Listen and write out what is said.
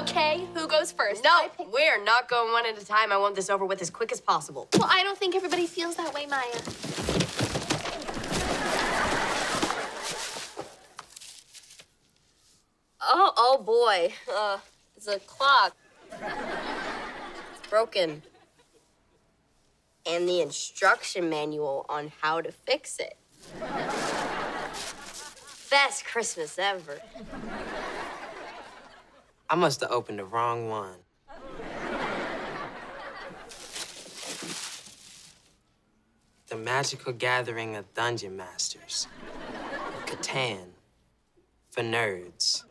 Okay, who goes first? No, we're not going one at a time. I want this over with as quick as possible. Well, I don't think everybody feels that way, Maya. Oh, oh boy. Uh, it's a clock. It's broken. And the instruction manual on how to fix it. Best Christmas ever. I must have opened the wrong one. The Magical Gathering of Dungeon Masters. Catan. For nerds.